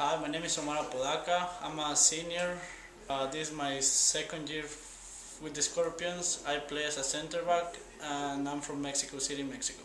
Hi, my name is Omar Apodaca. I'm a senior. Uh, this is my second year with the Scorpions. I play as a center back and I'm from Mexico City, Mexico.